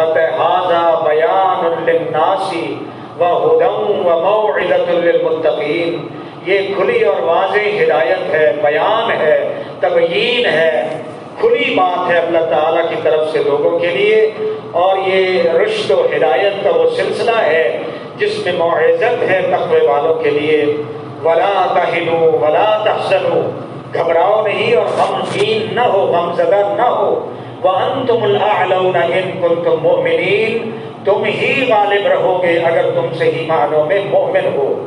فرماتا ہے ہاضا بیان للناسی و ہدم و موعظت للمتقین. یہ کھلی اور واضح ہدایت ہے، بیان ہے، تبیین ہے، کھلی بات ہے اللہ تعالیٰ کی طرف سے لوگوں کے لیے اور یہ رشت و ہدایت کا وہ سلسلہ ہے جس میں معزت ہے تقوی والوں کے لیے۔ ولا تہنو ولا تحسنو گھبراؤ نہیں اور غمگین نہ ہو، غمزدہ نہ ہو۔ وَأَنْتُمُ الْأَعْلَوْنَ إِن كُنْتُم مُؤْمِنِينَ تم ہی غالب رہو گے اگر تم صحیح معنوں میں مومن ہو۔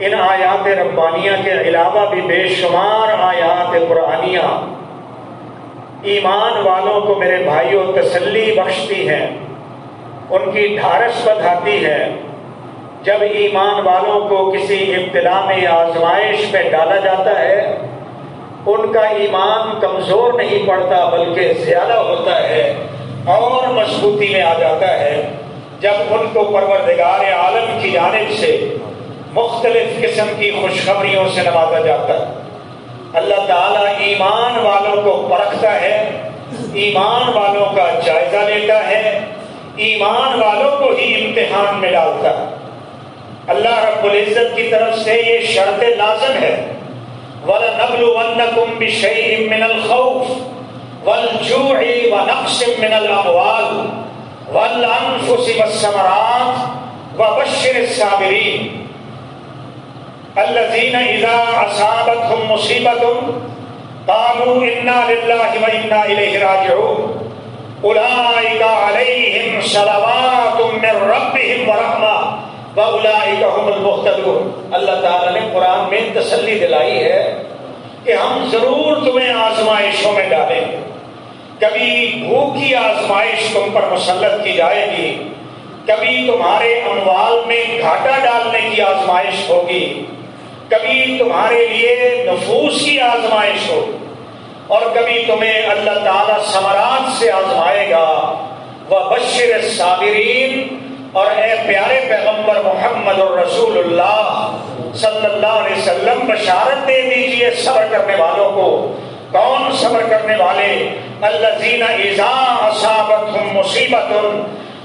ان آیات ربانیہ کے علاوہ بھی بے شمار آیات قرآنیہ۔ ایمان والوں کو میرے بھائیوں تسلی بخشتی ہیں ان کی ڈھارس بدھاتی ہے۔ جب ایمان والوں کو کسی ابتدا میں آزمائش میں ڈالا جاتا ہے ان کا ایمان کمزور نہیں پڑتا بلکہ زیادہ ہوتا ہے اور مضبوطی میں آ جاتا ہے۔ جب ان کو پروردگار عالم کی جانب سے مختلف قسم کی خوشخبریوں سے نوازا جاتا ہے۔ اللہ تعالیٰ ایمان والوں کو پرکھتا ہے، ایمان والوں کا جائزہ لیتا ہے، ایمان والوں کو ہی امتحان میں ڈالتا ہے۔ اللہ رب العزت کی طرف سے یہ شرط لازم ہے۔ وَلَنَبْلُوَنَّكُمْ بِشَيْءٍ مِّنَ الْخَوْفِ وَالْجُوعِ وَنَقْصٍ مِّنَ الْأَمْوَالِ وَالْأَنفُسِ وَالثَّمَرَاتِ وَبَشِّرِ الصَّابِرِينَ الذين اذا اصابتهم مصيبه قالوا انا لله وانا اليه راجعون. اولئك عليهم صلوات من ربهم ورحمه واولئك اللہ تعالی نے قرآن میں تسلی دلائی ہے کہ ہم ضرور تمہیں آزمائشوں میں ڈالیں۔ گے کبھی بھوکی آزمائش تم پر مسلط کی جائے گی، کبھی تمہارے اموال میں گھاٹا ڈالنے کی آزمائش ہوگی، کبھی تمہارے لیے نفوس کی آزمائش ہو، اور کبھی تمہیں اللہ تعالی ثمرات سے آزمائے گا۔ وہ بشر صابرین اور اے پیارے پیغمبر محمد الرسول اللہ صلی اللہ علیہ وسلم، بشارت دے دیجیے صبر کرنے والوں کو۔ کون صبر کرنے والے؟ اللہ زین ایزا مصیبت،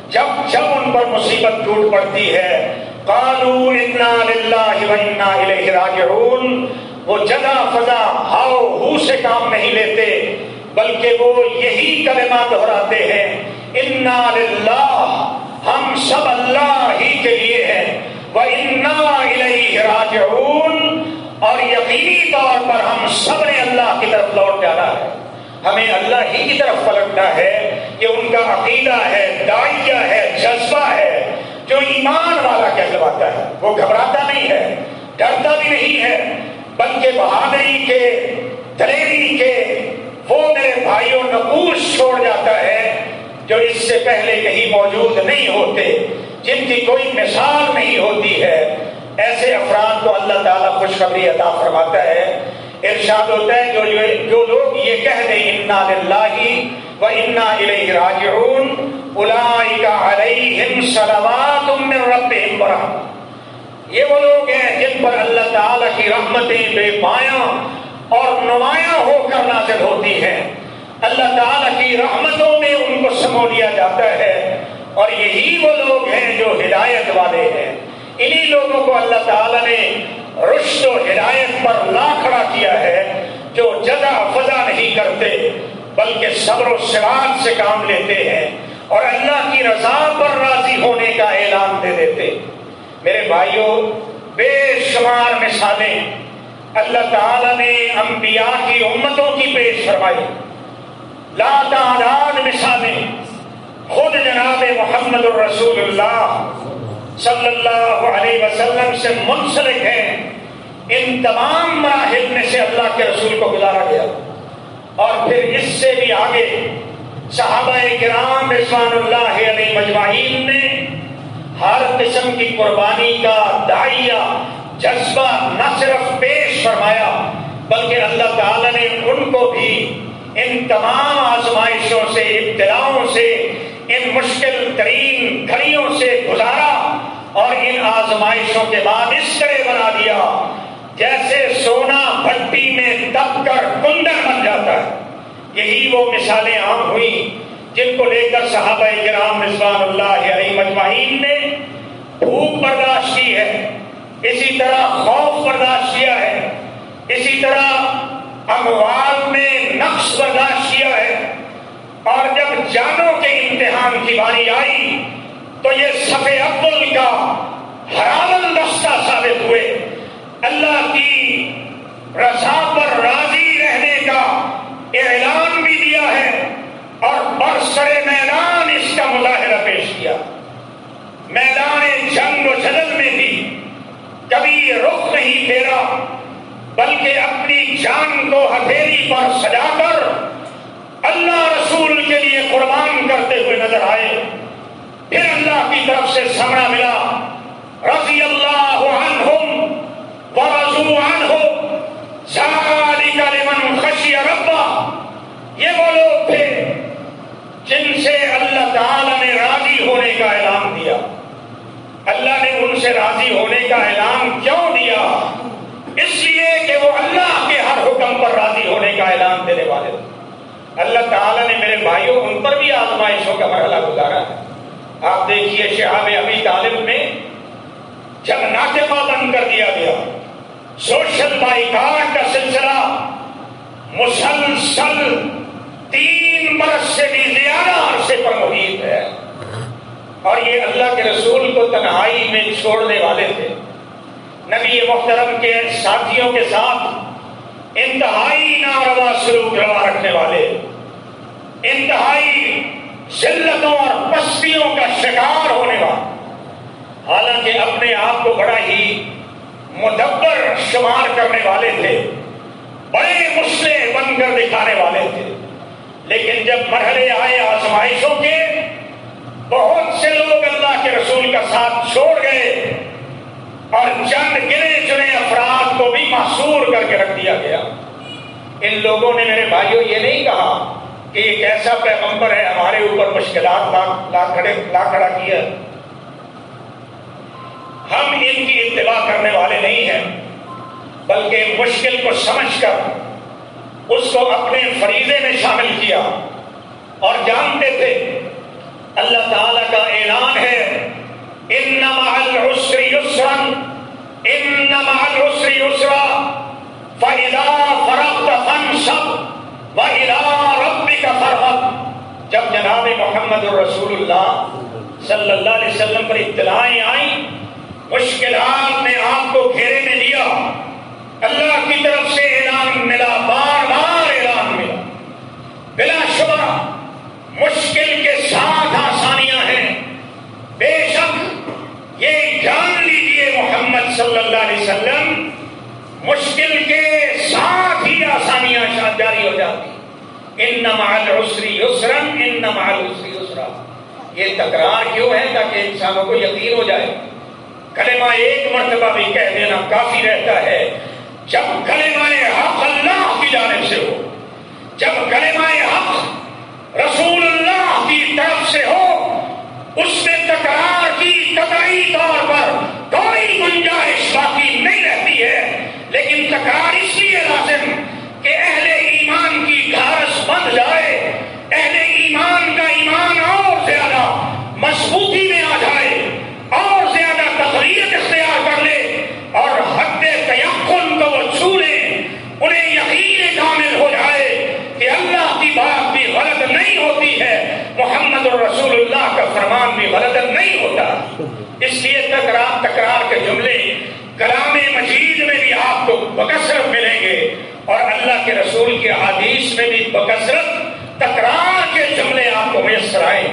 جب جب ان پر مصیبت ٹوٹ پڑتی ہے، قالوا انا للہ وانا الیہ راجعون۔ وہ جگہ فضا ہاؤ ہو سے کام نہیں لیتے، بلکہ وہ یہی کلمہ دہراتے ہیں، انا للہ۔ ہم سب اللہ ہی کے لیے ہیں۔ وَإِنَّا إِلَيْهِ اور یقینی طور پر ہم سب نے اللہ کی طرف لوٹ جانا ہے۔ ہمیں اللہ ہی کی طرف پلٹنا ہے۔ یہ ان کا عقیدہ ہے دائیہ ہے، جذبہ ہے۔ جو ایمان والا کہلواتا ہے، وہ گھبراتا نہیں ہے، ڈرتا بھی نہیں ہے۔ بلکہ بہادری کے، دلیری کے، وہ میرے بھائیوں، نقوش چھوڑ جاتا ہے۔ جو اس سے پہلے کہیں موجود نہیں ہوتے، جن کی کوئی مثال نہیں ہوتی ہے، ایسے افراد کو اللہ تعالیٰ خوشخبری عطا فرماتا ہے۔ ارشاد ہوتا ہے جو جو لوگ یہ کہہ دیں، انا للہ و انا الیہ راجعون اولئک علیہم صلوات من ربہم و ورحمۃ یہ وہ لوگ ہیں جن پر اللہ تعالی کی رحمتیں بے پایاں اور نمایاں ہو کر نازل ہوتی ہیں۔ اللہ تعالی کی رحمتوں میں ان کو سمو لیا جاتا ہے اور یہی وہ لوگ ہیں جو ہدایت والے ہیں۔ انہی لوگوں کو اللہ تعالی نے رشد و ہدایت پر لا کھڑا کیا ہے جو جگہ فضا نہیں کرتے، بلکہ صبر و سواد سے کام لیتے ہیں اور اللہ کی رضا پر راضی ہونے کا اعلان دے دیتے۔ میرے بھائیوں، بے شمار مثالیں اللہ تعالی نے انبیاء کی امتوں کی پیش فرمائی۔ لا تعداد مثالیں خود جناب محمد الرسول اللہ صلی اللہ علیہ وسلم سے منسلک ہیں. ان تمام مراحل میں سے اللہ کے رسول کو گزارا گیا. اور پھر اس سے بھی آگے صحابہ کرام رضوان اللہ علیہ مجمعین نے ہر قسم کی قربانی کا دائیا جذبہ نہ صرف پیش فرمایا، بلکہ اللہ تعالی نے ان کو بھی ان تمام آزمائشوں سے، ابتلاؤں سے، ان مشکل ترین گھڑیوں سے گزارا اور ان آزمائشوں کے بعد اس طرح بنا دیا جیسے سونا بھٹی میں دب کر کندر بن جاتا ہے۔ یہی وہ مثالیں عام ہوئی جن کو لے کر صحابہ کرام رضوان اللہ علیہ مجمعین نے بھوک برداشت کی ہے۔ اسی طرح خوف برداشت کیا ہے۔ اسی طرح اموال میں نقش برداشت کیا ہے اور جب جانوں کے امتحان کی باری آئی تو یہ سفید اول کا حرامن دستہ ثابت ہوئے۔ اللہ کی رضا پر راضی رہنے کا اعلان بھی دیا ہے اور برسر میدان اس کا مظاہرہ پیش کیا۔ میدان جنگ و جدل میں بھی کبھی رخ نہیں پھیرا۔ بلکہ اپنی جان کو ہتھیلی پر سجا کر اللہ رسول کے لیے قربان کرتے ہوئے نظر آئے۔ پھر اللہ کی طرف سے سمنا ملا۔ رضی اللہ عنہم ورضو عنہ ذالک لمن خشی ربا یہ وہ لوگ تھے جن سے اللہ تعالی نے راضی ہونے کا اعلان دیا۔ اللہ نے ان سے راضی ہونے کا اعلان کیوں دیا؟ اس لیے کہ وہ اللہ کے ہر حکم پر راضی ہونے کا اعلان دینے والے تھے۔ اللہ تعالیٰ نے میرے بھائیوں، ان پر بھی آزمائشوں کا مرحلہ گزارا۔ ہے آپ دیکھیے شہاب ابھی طالب میں جب ناطفہ بند کر دیا گیا۔ سوشل بائیکاٹ کا سلسلہ مسلسل تین برس سے بھی زیادہ عرصے پر محیط ہے۔ اور یہ اللہ کے رسول کو تنہائی میں چھوڑنے والے تھے۔ نبی محترم کے ساتھیوں کے ساتھ انتہائی ناروا سلوک روا رکھنے والے، انتہائی ذلتوں اور پستیوں کا شکار ہونے والے، حالانکہ اپنے آپ کو بڑا ہی مدبر شمار کرنے والے تھے، بڑے مسئلے بن کر دکھانے والے تھے۔ لیکن جب مرحلے آئے آزمائشوں کے، بہت سے لوگ اللہ کے رسول کا ساتھ چھوڑ گئے۔ اور چند گنے چنے افراد کو بھی محصور کر کے رکھ دیا گیا۔ ان لوگوں نے میرے بھائیوں یہ نہیں کہا کہ ایک ایسا پیغمبر ہے ہمارے اوپر مشکلات لا لا کھڑا کیا۔ ہم ان کی اتباع کرنے والے نہیں ہیں، بلکہ مشکل کو سمجھ کر اس کو اپنے فریضے میں شامل کیا۔ اور جانتے تھے، اللہ تعالی کا اعلان ہے ان العسر یسرا ان العسر یسرا فاذا فرغت فانصب والى ربك فرغب جب جناب محمد الرسول اللہ صلی اللہ علیہ وسلم پر اطلاعیں آئیں، مشکلات نے آپ کو گھیرے میں لیا۔ اللہ کی طرف سے اعلان ملا، بار بار اعلان ملا۔ بلا شبہ، مشکل کے ساتھ آسانیاں ہیں۔ بے شک یہ جان لیجیے محمد صلی اللہ علیہ وسلم، مشکل کے ساتھ ہی آسانیاں جاری ہو جاتی۔ ان نمال اسری یسرن ان نمال اسری یسرا۔ یہ تکرار کیوں ہے تاکہ انسانوں کو یقین ہو جائے؟ کلمہ ایک مرتبہ بھی کہہ دینا کافی رہتا ہے۔ جب کلمہ حق اللہ کی جانب سے ہو، جب کلمہ حق رسول اللہ کی طرف سے ہو، اس میں تکرار کی قطعی طور پر کوئی گنجائش باقی نہیں رہتی ہے لیکن تکرار اس لیے لازم کہ اہل ایمان کی گھارس بند جائے اہل ایمان کا ایمان اور زیادہ مضبوطی میں آ جائے اور زیادہ تقریب اختیار کر لے اور حد تیقن کو وہ چھو لے انہیں یقین کامل ہو جائے کہ اللہ کی بات بھی غلط نہیں ہوتی ہے محمد الرسول اللہ کا فرمان بھی غلط نہیں ہوتا۔ اس لیے تکرار تکرار کے جملے کلام مجید میں بھی آپ کو بکثرت ملیں گے اور اللہ کے رسول کے حدیث میں بھی بکثرت تکرار کے جملے آپ کو میسر آئے۔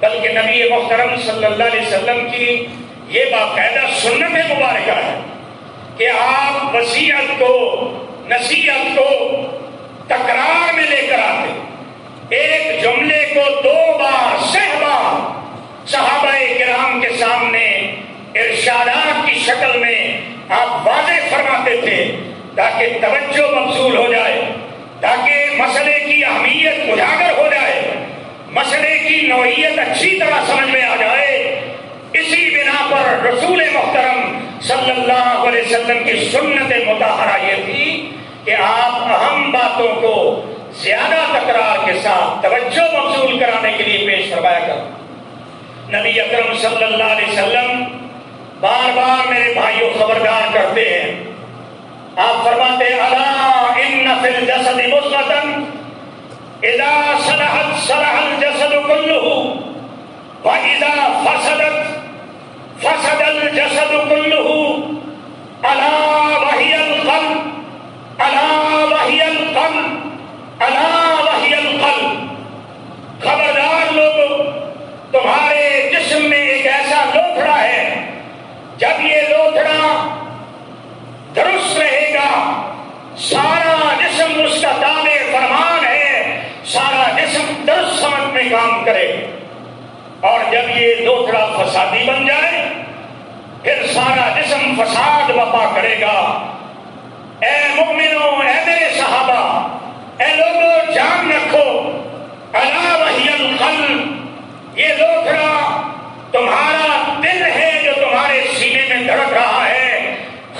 بلکہ نبی محترم صلی اللہ علیہ وسلم کی یہ باقاعدہ سنت مبارکہ ہے کہ آپ وسیعت کو، نصیحت کو تکرار میں لے کر آتے۔ ایک جملے کو دو بار، سہ بار صحابہ کرام کے سامنے ارشادات کی شکل میں آپ واضح فرماتے تھے تاکہ توجہ مبصول ہو جائے، تاکہ مسئلے کی اہمیت اجاگر ہو جائے، مسئلے کی نوعیت اچھی طرح سمجھ میں آ جائے۔ اسی بنا پر رسول محترم صلی اللہ علیہ وسلم کی سنت متحرہ یہ تھی کہ آپ اہم باتوں کو زیادہ تکرار کے ساتھ توجہ مبصول کرانے کے لیے پیش فرمایا کر نبی اکرم صلی اللہ علیہ وسلم بار بار میرے بھائیوں خبردار کرتے ہیں۔ آپ فرماتے اللہ ان فل جسد مسلطن اذا صلحت صلح الجسد كله واذا فسدت، فسد الجسد كله الا وهي القلب، الا وهي القلب، الا وهي القلب۔ خبردار لوگ تمہارے جسم میں ایک ایسا لوتھڑا ہے، جب یہ لوتھڑا درست رہے گا، سارا جسم اس کا دعوے فرمان ہے، سارا جسم درست سمجھ میں کام کرے۔ اور جب یہ لوتھڑا فسادی بن جائے، پھر سارا جسم فساد وفا کرے گا۔ اے مومنو اے میرے صحابہ، اے لوگوں، جان رکھو۔ اللہ وحی القلب یہ لوتھڑا تمہارا دل ہے جو تمہارے سینے میں دھڑک رہا ہے۔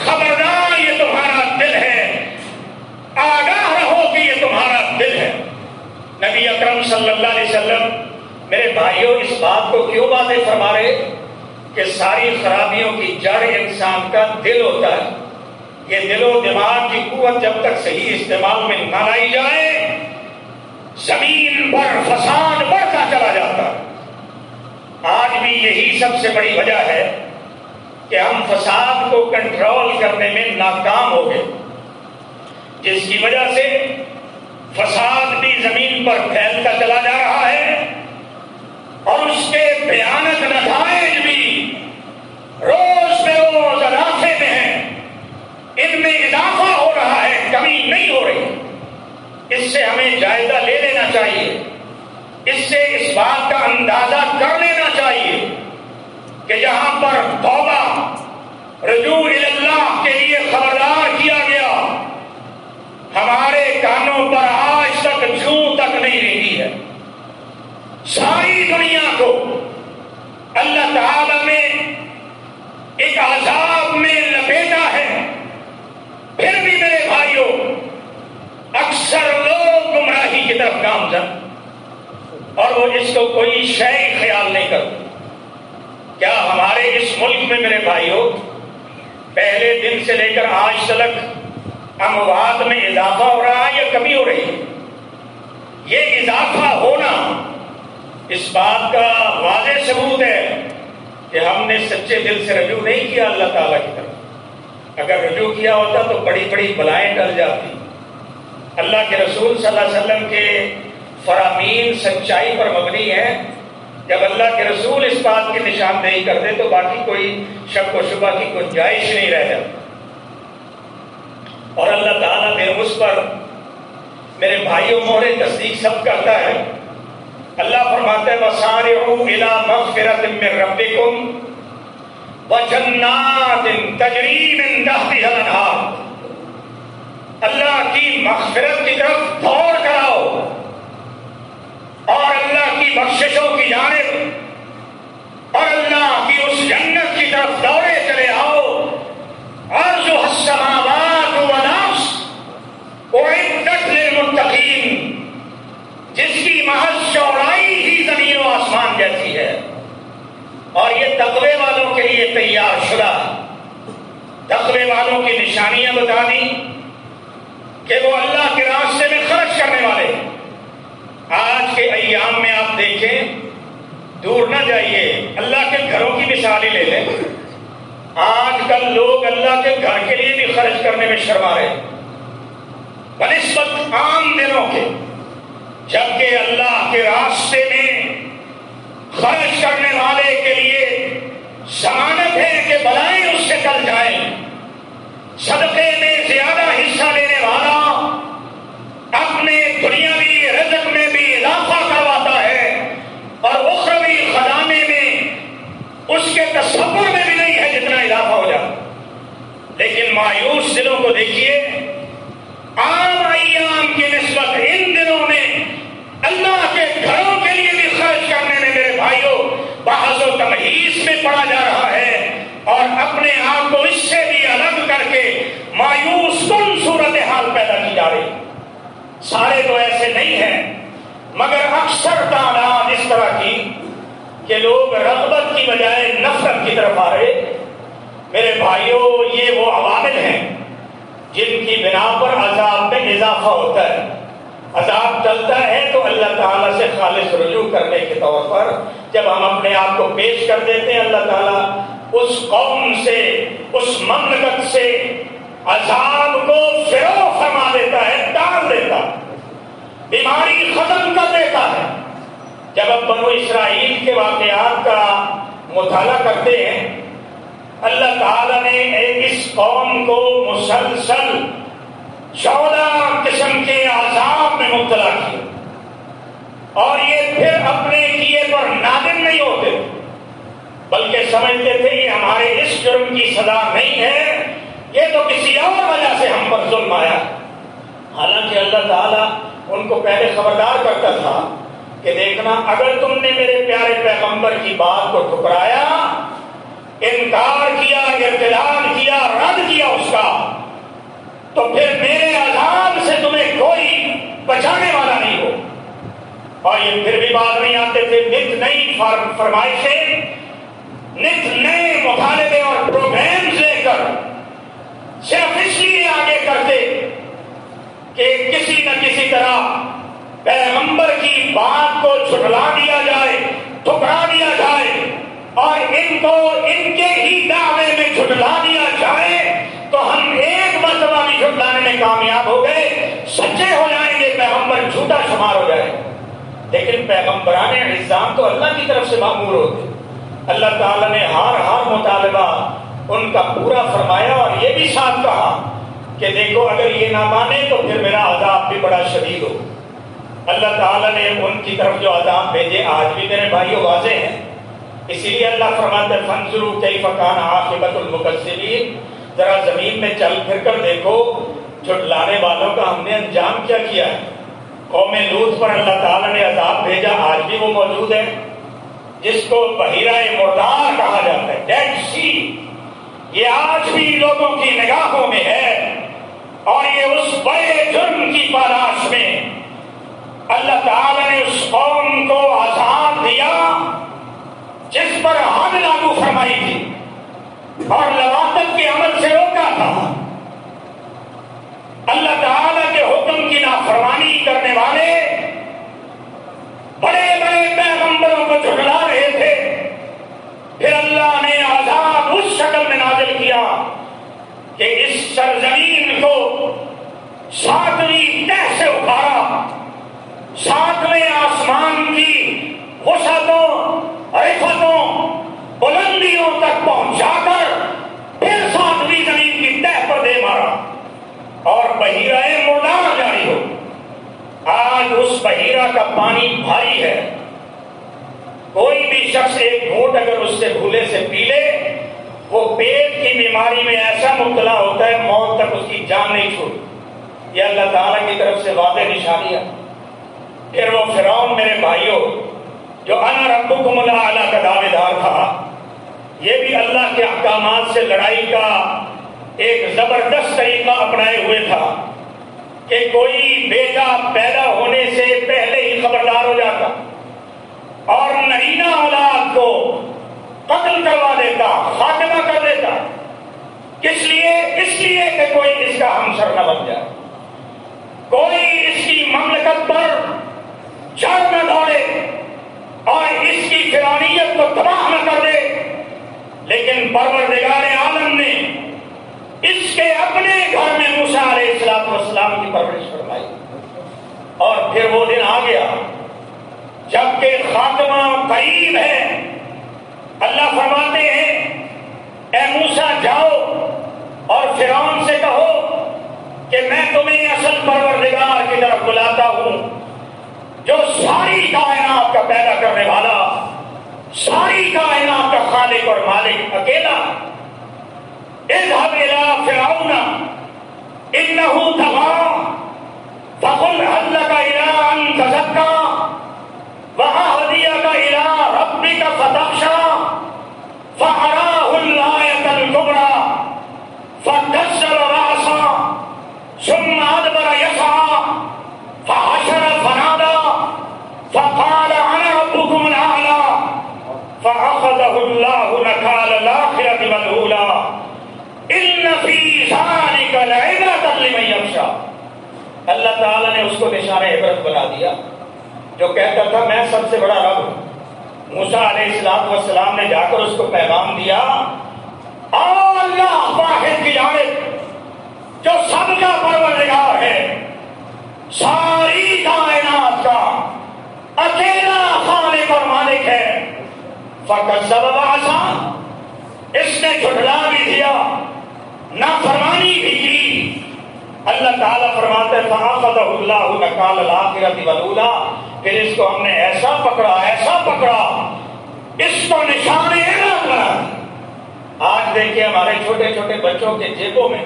خبردار یہ تمہارا دل ہے۔ آگاہ رہو کہ یہ تمہارا دل ہے۔ نبی اکرم صلی اللہ علیہ وسلم، میرے بھائیوں، اس بات کو کیوں باتیں فرما رہے کہ ساری خرابیوں کی جڑ انسان کا دل ہوتا ہے۔ یہ دل و دماغ کی قوت جب تک صحیح استعمال میں نہ لائی جائے، زمین پر فساد بڑھتا چلا جاتا ہے۔ یہی سب سے بڑی وجہ ہے کہ ہم فساد کو کنٹرول کرنے میں ناکام ہو گئے۔ جس کی وجہ سے فساد بھی زمین پر پھیلتا چلا جا رہا ہے اور اس کے بھیانک نتائج بھی روز بے روز اضافے میں ہیں۔ ان میں اضافہ ہو رہا ہے، کمی نہیں ہو رہی۔ اس سے ہمیں جائزہ لے لینا چاہیے۔ اس سے اس بات کا اندازہ کر لینا چاہیے کہ جہاں پر توبہ رجوع اللہ کے لیے خبردار کیا گیا۔ ہمارے کانوں پر آج تک جھو تک نہیں رہی ہے۔ ساری دنیا کو اللہ تعالی نے ایک عذاب میں لپیٹا ہے۔ پھر بھی میرے بھائیوں، اکثر لوگ گمراہی کی طرف گامزن اور وہ جس کو کوئی شے خیال نہیں کرتے کیا ہمارے اس ملک میں میرے بھائیوں، پہلے دن سے لے کر آج تک اموات میں اضافہ ہو رہا ہے یا کمی ہو رہی ہے؟ یہ اضافہ ہونا اس بات کا واضح ثبوت ہے کہ ہم نے سچے دل سے رجوع نہیں کیا اللہ تعالیٰ کی طرف۔ اگر رجوع کیا ہوتا تو بڑی بڑی بلائیں ڈل جاتی۔ اللہ کے رسول صلی اللہ علیہ وسلم کے فرامین سچائی پر مبنی ہے۔ جب اللہ کے رسول اس بات کی نشاندہی کر دے تو باقی کوئی شک و شبہ کی گنجائش نہیں رہ جاتی۔ اور اللہ تعالیٰ نے اس پر میرے بھائیوں مورے تصدیق سب کرتا ہے۔ اللہ فرماتے ہیں وَسَارِعُوا إِلَى مَغْفِرَةٍ مِّن رَبِّكُمْ وَجَنَّاتٍ تَجْرِي مِن تَحْتِهَا الْأَنْهَارُ۔ اللہ کی مغفرت کی طرف دوڑ کر آؤ اور اللہ کی بخششوں کی جانب اور اللہ کی اس جنت کی طرف دوڑے چلے آؤ عرض السماوات والارض اعدت للمتقین جس کی محض چوڑائی ہی زمین و آسمان جیسی ہے اور یہ تقوی والوں کے لیے تیار شدہ تقوی والوں کی نشانیاں کہ وہ اللہ کے راستے میں خرچ کرنے والے آج کے ایام میں آپ دیکھیں، دور نہ جائیے، اللہ کے گھروں کی مثال لے لیں۔ آج کل لوگ اللہ کے گھر کے لیے بھی خرچ کرنے میں شرما رہے بنسبت عام دنوں کے، جبکہ اللہ کے راستے میں خرچ کرنے والے کے لیے ضمانت ہے کہ بلائیں اس سے کل جائیں۔ صدقے میں زیادہ حصہ لینے والا اپنے دنیاوی رزق میں بھی اضافہ کرواتا ہے اور اخروی خزانے میں اس کے تصور میں بھی نہیں ہے جتنا اضافہ ہو جاتا لیکن مایوس دلوں کو دیکھیے۔ عام ایام کی نسبت ان دنوں میں اللہ کے گھروں کے لیے بھی خرچ کرنے میں میرے بھائیوں بحث و تمہیز میں پڑا جا رہا ہے اور اپنے آپ کو اس سے بھی الگ کر کے مایوس کن صورت حال پیدا کی جا رہی۔ سارے تو ایسے نہیں ہیں، مگر اکثر تعداد اس طرح کی کہ لوگ رغبت کی بجائے نفرت کی طرف آ رہے۔ میرے بھائیوں یہ وہ عوامل ہیں جن کی بنا پر عذاب میں اضافہ ہوتا ہے۔ عذاب چلتا ہے تو اللہ تعالیٰ سے خالص رجوع کرنے کے طور پر جب ہم اپنے آپ کو پیش کر دیتے ہیں، اللہ تعالیٰ اس قوم سے، اس مملکت سے عذاب کو فرو فرما دیتا ہے ڈال دیتا بیماری ختم کر دیتا ہے۔ جب اب بنو اسرائیل کے واقعات کا مطالعہ کرتے ہیں اللہ تعالیٰ نے ایک اس قوم کو مسلسل چودہ قسم کے عذاب میں مبتلا کیا۔ اور یہ پھر اپنے کیے پر نادم نہیں ہوتے، بلکہ سمجھتے تھے یہ ہمارے اس جرم کی سزا نہیں ہے، یہ تو کسی اور وجہ سے ہم پر ظلم آیا۔ حالانکہ اللہ تعالیٰ ان کو پہلے خبردار کرتا تھا کہ دیکھنا، اگر تم نے میرے پیارے پیغمبر کی بات کو ٹھکرایا انکار کیا ارتداد کیا، رد کیا اس کا۔ تو پھر میرے عذاب سے تمہیں کوئی بچانے والا نہیں ہو۔ اور یہ پھر بھی بات نہیں آتے تھے۔ نت نئی فرمائشیں، نت نئے مطالبے اور پروگرامز لے کر صرف اس لیے آگے کرتے کہ کسی نہ کسی طرح پیغمبر کی بات کو چھٹلا دیا جائے، ٹھکرا دیا جائے۔ اور ان کو ان کے ہی دعوے میں چھٹلا دیا جائے تو ہم ایک مرتبہ بھی چھٹلانے میں کامیاب ہو گئے، سچے ہو جائیں گے، پیغمبر جھوٹا شمار ہو جائے۔ لیکن پیغمبران نظام تو اللہ کی طرف سے معمور ہوتے اللہ تعالیٰ نے ہار ہار مطالبہ ان کا پورا فرمایا اور یہ بھی ساتھ کہا کہ دیکھو، اگر یہ نہ مانے تو پھر میرا عذاب بھی بڑا شدید ہو اللہ تعالیٰ نے ان کی طرف جو عذاب بھیجے، آج بھی میرے بھائی واضح ہیں۔ اسی لیے اللہ فرماتے فنزلو کئی فکان عاقبت المقصبین ذرا زمین میں چل پھر کر دیکھو، جھٹلانے والوں کا ہم نے انجام کیا کیا ہے۔ قوم لوت پر اللہ تعالیٰ نے عذاب بھیجا، آج بھی وہ موجود ہے، جس کو بحیرہ مردار کہا جاتا ہے ڈیڈ سی یہ آج بھی لوگوں کی نگاہوں میں ہے، اور یہ اس بڑے جرم کی پالاش میں۔ اللہ تعالیٰ نے اس قوم کو آزاد دیا جس پر حد لاگو فرمائی تھی اور لواطت کے عمل سے روکا تھا۔ اللہ تعالی کے حکم کی نافرمانی کرنے والے بڑے بڑے پیغمبروں کو جھگڑا رہے تھے۔ پھر اللہ نے آزاد اس شکل میں نازل کیا کہ اس سرزمین کو ساتویں تہ سے اٹھارا، ساتویں آسمان کی وسعتوں عفتوں بلندیوں تک پہنچا کر پھر ساتویں زمین کی تہ پر دے مارا۔ اور بحیرہ مردار جاری ہو۔ آج اس بحیرہ کا پانی بھاری ہے۔ کوئی بھی شخص ایک گھونٹ اگر اس سے بھولے سے پی لے، وہ پیٹ کی بیماری میں ایسا مبتلا ہوتا ہے موت تک اس کی جان نہیں چھوڑ۔ یہ اللہ تعالیٰ کی طرف سے واضح نشانیاں۔ پھر وہ فرعون میرے بھائیوں جو انا ربکم اللہ کا دعوے دار تھا، یہ بھی اللہ کے احکامات سے لڑائی کا ایک زبردست طریقہ اپنائے ہوئے تھا کہ کوئی بیٹا پیدا ہونے سے پہلے ہی خبردار ہو جاتا اور نرینا اولاد کو قتل کروا دیتا، خاتمہ کر دیتا۔ کس لیے؟ اس لیے کہ کوئی اس کا ہمسر نہ بن جائے۔ کوئی اس کی مملکت پر چڑھ نہ دوڑے۔ اور اس کی فرانیت کو تباہ نہ کر دے۔ لیکن پروردگار عالم نے اس کے اپنے گھر میں موسا علیہ السلام والسلام کی پرورش فرمائی۔ اور پھر وہ دن آ گیا، جبکہ خاتمہ قریب ہے۔ اللہ فرماتے ہیں، اے موسا جاؤ اور فرعون سے کہو کہ میں تمہیں اصل پروردگار کی طرف بلاتا ہوں۔ جو ساری کائنات کا پیدا کرنے والا، ساری کائنات کا خالق اور مالک اکیلا، اذهب الى فرعون انه طغى فقل هل لك الى ان تزكى وهديك الى ربك فتخشى فاراه الايه الكبرى فكسر راسا ثم ادبر يسعى فحشر قال انا ربكم الاعلى فاخذه الله نكال الاخره والاولى ان في ذلك لعبره لمن يخشى. اللہ تعالی نے اس کو نشان عبرت بنا دیا، جو کہتا تھا، میں سب سے بڑا رب ہوں. موسا علیہ السلام والسلام نے جا کر اس کو پیغام دیا اللہ واحد کی جانب، جو سب کا پروردگار ہے، ساری فقط آسان اس نے جھٹلا بھی دیا نہ فرمانی بھی کی۔ اللہ تعالیٰ فرماتے فحافظ اللہ نقال الاخرت والولا پھر اس کو ہم نے ایسا پکڑا ایسا پکڑا۔ اس کو نشان عبرت بنا آج دیکھیے ہمارے چھوٹے چھوٹے بچوں کے جیبوں میں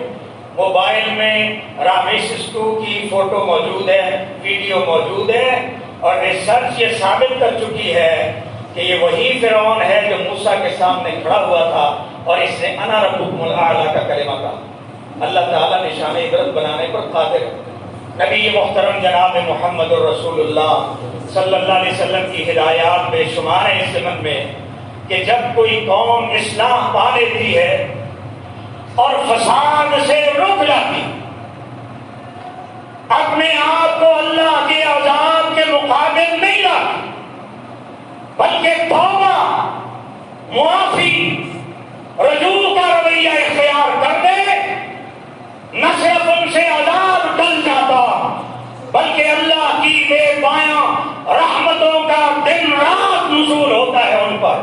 موبائل میں رامیش اسٹو کی فوٹو موجود ہے، ویڈیو موجود ہے اور ریسرچ یہ ثابت کر چکی ہے کہ یہ وہی فرعون ہے جو موسا کے سامنے کھڑا ہوا تھا اور اس نے انا ربکم الاعلی کا کلمہ کہا۔ اللہ تعالیٰ نشان عبرت بنانے پر قادر نبی محترم جناب محمد الرسول اللہ صلی اللہ علیہ وسلم کی ہدایات بے شمار ہے اس زمن میں کہ جب کوئی قوم اصلاح پا لیتی ہے اور فساد سے رک جاتی اپنے آپ کو اللہ کے عذاب کے مقابل نہیں لاتی۔ بلکہ توبہ معافی رجوع کا رویہ اختیار کر دے، نہ صرف ان سے عذاب ٹل جاتا، بلکہ اللہ کی بے پایا رحمتوں کا دن رات نزول ہوتا ہے ان پر۔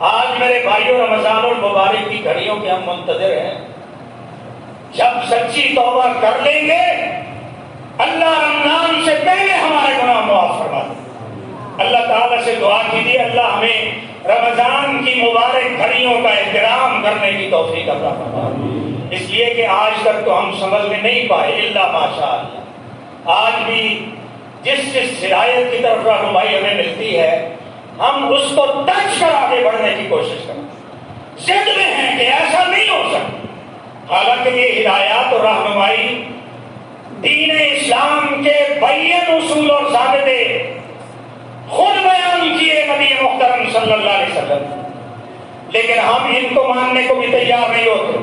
آج میرے بھائیوں، رمضان المبارک کی گھڑیوں کے ہم منتظر ہیں۔ جب سچی توبہ کر لیں گے، اللہ رمضان سے پہلے ہمارے گناہ معاف فرما دیں اللہ تعالیٰ سے دعا کیجیے، اللہ ہمیں رمضان کی مبارک گھڑیوں کا احترام کرنے کی توفیق عطا فرما اس لیے کہ آج تک تو ہم سمجھ میں نہیں پائے اللہ ماشاء اللہ۔ آج بھی جس جس ہدایت کی طرف رہنمائی ہمیں ملتی ہے، ہم اس کو ٹچ کر آگے بڑھنے کی کوشش کریں۔ ضد میں ہیں کہ ایسا نہیں ہو سکتا۔ حالانکہ یہ ہدایات اور رہنمائی دین اسلام کے بین اصول اور ضابطے خود بیان کیے نبی محترم صلی اللہ علیہ وسلم۔ لیکن ہم ان کو ماننے کو بھی تیار نہیں ہوتے۔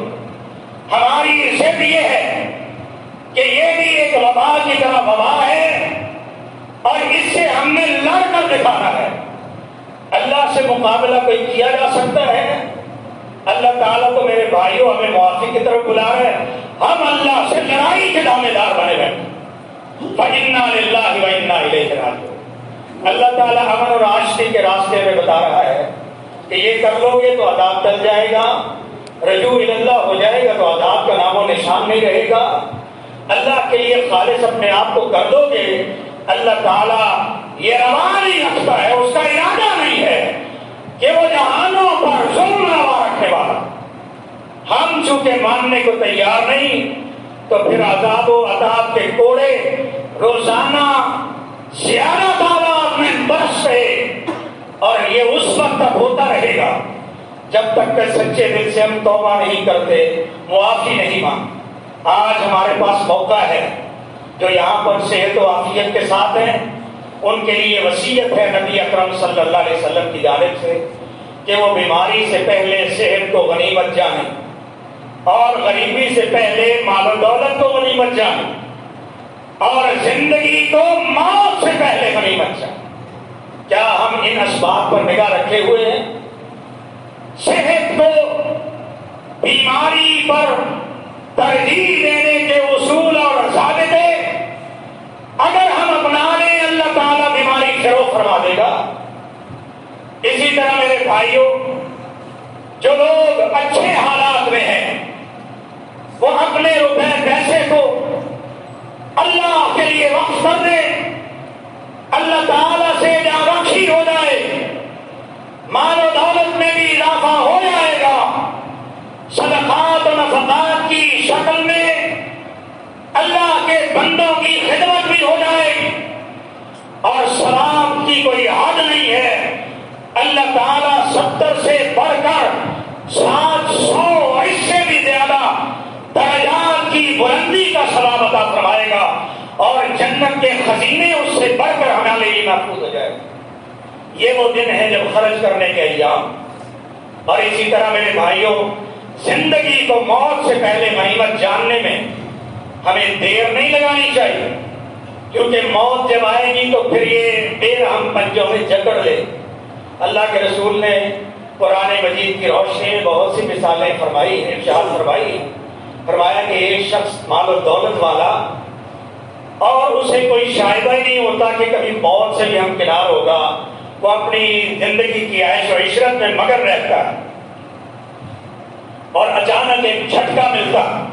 ہماری ضد یہ ہے کہ یہ بھی ایک وبا کی طرح وبا ہے اور اس سے ہم نے لڑ کر دکھانا ہے۔ اللہ سے مقابلہ کوئی کیا جا سکتا ہے؟ اللہ تعالیٰ تو میرے بھائیوں ہمیں معافی کی طرف بلا رہے ہیں۔ ہم اللہ سے لڑائی کے دامے دار بنے ہوئے فَإِنَّا لِلَّهِ وَإِنَّا إِلَيْهِ رَاجِعُونَ۔ اللہ تعالیٰ امن اور آشتی کے راستے میں بتا رہا ہے کہ یہ کر لو گے تو عذاب ٹل جائے گا، رجوع اللہ ہو جائے گا تو عذاب کا نام و نشان نہیں رہے گا۔ اللہ کے لیے خالص اپنے آپ کو کر دو گے۔ اللہ تعالیٰ یہ روا نہیں رکھتا ہے، اس کا ارادہ نہیں ہے کہ وہ جہانوں پر ظلم روا رکھنے والا۔ ہم چونکہ ماننے کو تیار نہیں، تو پھر عذاب و عذاب کے کوڑے، روزانہ، زیادہ تعداد میں برس رہے اور یہ اس وقت تک ہوتا رہے گا جب تک کہ سچے دل سے ہم توبہ نہیں کرتے، معافی نہیں مانگ آج ہمارے پاس موقع ہے۔ جو یہاں پر صحت و عافیت کے ساتھ ہیں، ان کے لیے وسیعت ہے نبی اکرم صلی اللہ علیہ وسلم کی جانب سے کہ وہ بیماری سے پہلے صحت کو غنیمت جانے اور غریبی سے پہلے مال و دولت کو غنیمت جانے اور زندگی کو موت سے پہلے غنیمت جانے۔ کیا ہم ان اسباب پر نگاہ رکھے ہوئے ہیں؟ صحت کو بیماری پر ترجیح دینے کے اصول اور ضابطے اگر ہم اپنا لیں اللہ تعالیٰ بیماری فروغ فرما دے گا۔ اسی طرح میرے بھائیوں، جو لوگ اچھے حالات میں ہیں، وہ اپنے روپے پیسے کو اللہ کے لیے وقف کر دیں۔ اللہ تعالیٰ سے جہاں رکھی ہو جائے مال و دولت میں بھی اضافہ ہو جائے گا۔ صدقات و نفقات کی شکل میں اللہ کے بندوں کی خدمت بھی ہو جائے۔ گی اور سلام کی کوئی حد نہیں ہے۔ اللہ تعالیٰ ستر سے بڑھ کر سات سو اس سے بھی زیادہ درجات کی بلندی کا سلام عطا فرمائے گا۔ اور جنت کے خزینے اس سے بڑھ کر ہمارے لیے محفوظ ہو جائے گا۔ یہ وہ دن ہے جب خرچ کرنے کے ایام۔ اور اسی طرح میرے بھائیوں، زندگی کو موت سے پہلے غنیمت جاننے میں ہمیں دیر نہیں لگانی چاہیے، کیونکہ موت جب آئے گی تو پھر یہ دیر ہم پنجوں میں جکڑ لے۔ اللہ کے رسول نے پرانے مجید کی روشنی میں بہت سی مثالیں فرمائی ارشاد فرمائی فرمایا کہ ایک شخص مال و دولت والا اور اسے کوئی شائبہ ہی نہیں ہوتا کہ کبھی موت سے بھی ہم کنار ہوگا۔ وہ اپنی زندگی کی عائش و عشرت میں مگر رہتا اور اچانک ایک جھٹکا ملتا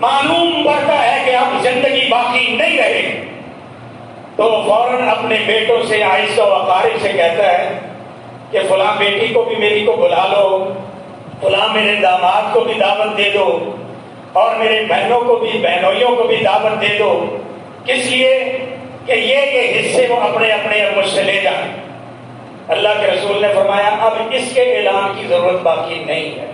معلوم پڑتا ہے کہ اب زندگی باقی نہیں رہے۔ تو فوراً اپنے بیٹوں سے آہستہ و اقارب سے کہتا ہے کہ فلاں بیٹی کو بھی میری کو بلا لو، فلاں میرے داماد کو بھی دعوت دے دو، اور میرے بہنوں کو بھی بہنوئیوں کو بھی دعوت دے دو۔ کس لیے؟ کہ یہ کہ حصے وہ اپنے اپنے مجھ سے لے جائیں۔ اللہ کے رسول نے فرمایا، اب اس کے اعلان کی ضرورت باقی نہیں ہے۔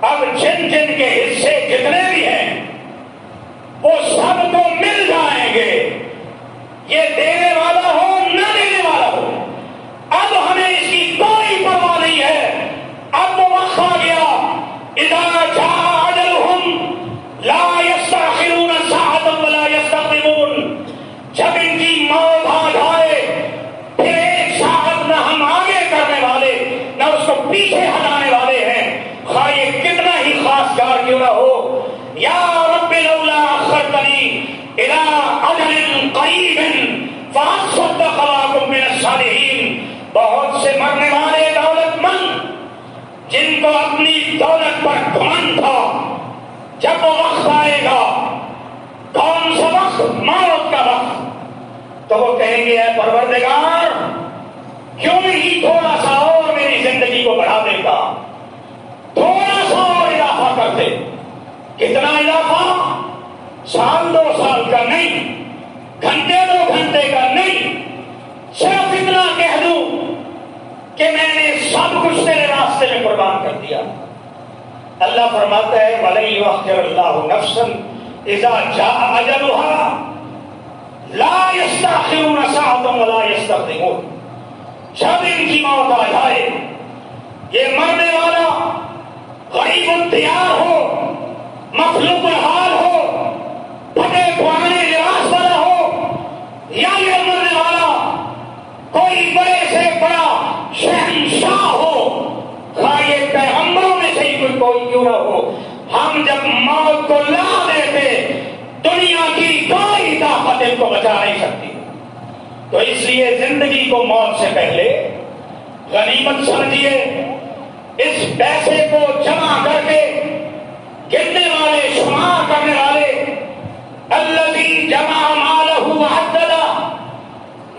اب جن جن کے حصے جتنے بھی ہیں، وہ سب کو مل جائیں گے۔ یہ دینے والا ہو، نہ دینے والا ہو۔ اب ہمیں اس کی کوئی پرواہ نہیں ہے اب وہ وقت آ گیا ادارہ جا لا يستاخرون ساعة ولا يستقدمون جب ان کی موت آ جائے پھر ایک ساعت نہ ہم آگے کرنے والے نہ اس کو پیچھے ہٹانے والے ہیں خواہ یہ کتنا ہی خاص کار کیوں نہ ہو یا رب لولا اخرتنی الى اجل قریب من الصالحین۔ بہت سے مرنے والے دولت مند، جن کو اپنی دولت پر گھمن تھا، جب وہ وقت آئے گا، کون سا وقت؟ موت کا وقت۔ تو وہ کہیں گے، اے پروردگار، کیوں نہیں تھوڑا سا اور میری زندگی کو بڑھا دیتا؟ تھوڑا سا اور اضافہ کرتے کتنا اضافہ؟ سال دو سال کا نہیں۔ گھنٹے دو گھنٹے کا نہیں، صرف اتنا کہہ دوں کہ میں نے سب کچھ تیرے راستے میں قربان کر دیا۔ اللہ فرماتا ہے ولی وخر اللہ نفسن اذا جاء اجلها لا يستاخرون ساعتا ولا يستقدمون۔ جب ان کی موت آ جائے، یہ مرنے والا غریب التیار ہو، مخلوق الحال ہو، پھٹے پرانے لباس والا یا یہ مرنے والا کوئی بڑے سے بڑا شہنشاہ ہو خواہ یہ پیغمبروں میں سے کوئی کوئی کیوں نہ ہو۔ ہم جب موت کو لا دیتے، دنیا کی کوئی طاقت ان کو بچا نہیں سکتی۔ تو اس لیے زندگی کو موت سے پہلے غنیمت سمجھیے، اس پیسے کو جمع کر کے گرنے والے، شمار کرنے والے اللہ جمع مال ہوا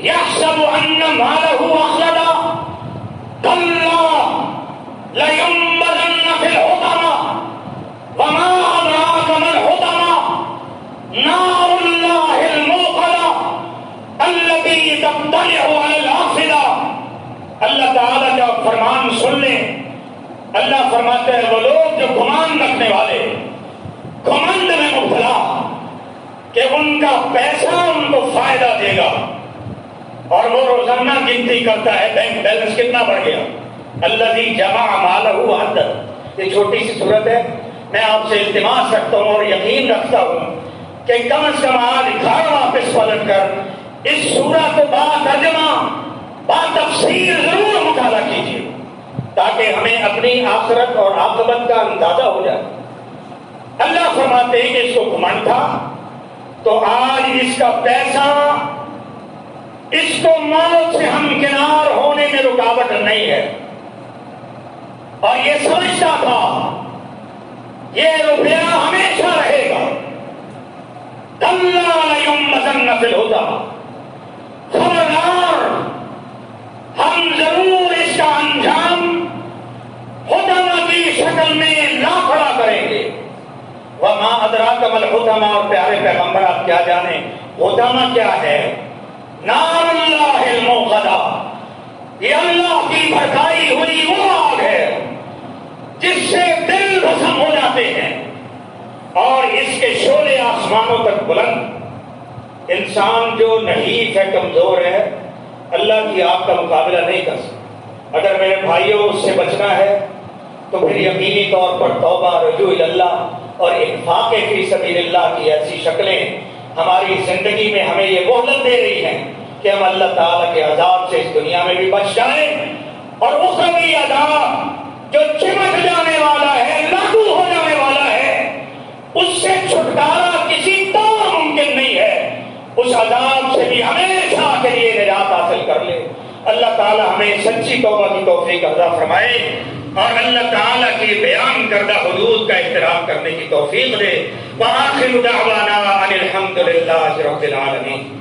یا سب ان مال ہوا کلّا لينبذن في الحطمة. وما أدراك ما الحطمة؟ نار الله الموقدة التي تطلع على الأفئدة. اللہ تعالیٰ کا فرمان سن لیں. اللہ فرماتے ہیں، وہ لوگ جو گمان رکھنے والے گمنڈ میں مبتلا، کہ ان کا پیسہ ان کو فائدہ دے گا۔ اور وہ روزانہ گنتی کرتا ہے بینک بیلنس کتنا بڑھ گیا؟ اللہ جمع مال یہ چھوٹی سی صورت ہے۔ میں آپ سے التماس رکھتا ہوں اور یقین رکھتا ہوں کہ کم از کم آج گھر واپس پلٹ کر اس سورت کو با ترجمہ با تفصیل ضرور مطالعہ کیجیے تاکہ ہمیں اپنی آخرت اور عاقبت کا اندازہ ہو جائے۔ اللہ فرماتے ہیں کہ اس کو گھمن تھا۔ تو آج اس کا پیسہ اس کو موت سے ہم کنار ہونے میں رکاوٹ نہیں ہے۔ اور یہ سمجھتا تھا، یہ روپیہ ہمیشہ رہے گا۔ مزن نفل ہوتا خبردار ہم ضرور اس کا انجام ہوتا کی شکل میں لا کھڑا کریں گے۔ وہ ماں ادرا کمل ہوتما اور پیارے پیغمبر آپ کیا جانے؟ ہوتما کیا ہے؟ نام اللہ الموقدہ۔ یہ اللہ کی بھٹائی ہوئی وہ آگ ہے جس سے دل رسم ہو جاتے ہیں اور اس کے شولے آسمانوں تک بلند۔ انسان جو نحیف ہے، کمزور ہے، اللہ کی آگ کا مقابلہ نہیں کر سکتا۔ اگر میرے بھائیوں، اس سے بچنا ہے تو پھر یقینی طور پر توبہ، رجوع اللہ اور انفاق فی سبیل اللہ کی ایسی شکلیں ہماری زندگی میں ہمیں یہ مہلت دے رہی ہیں۔ کہ ہم اللہ تعالیٰ کے عذاب سے اس دنیا میں بھی بچ جائیں اور اخروی عذاب جو چمک جانے والا ہے، لاگو ہو جانے والا ہے، اس سے چھٹکارا کسی طور ممکن نہیں ہے۔ اس عذاب سے بھی ہمیشہ کے لیے نجات حاصل کر لے۔ اللہ تعالیٰ ہمیں سچی توبہ کی توفیق عطا فرمائے اور اللہ تعالیٰ کی بیان کردہ حدود کا احترام کرنے کی توفیق دے۔ وآخر دعوانا ان الحمد للہ رب العالمین۔